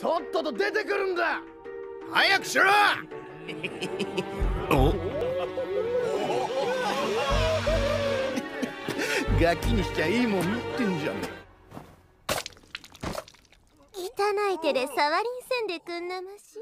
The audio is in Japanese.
とっとと出てくるんだ。早くしろ。お？ガキにしちゃいいもん持ってんじゃん汚い手で触りんせんでくんなまし。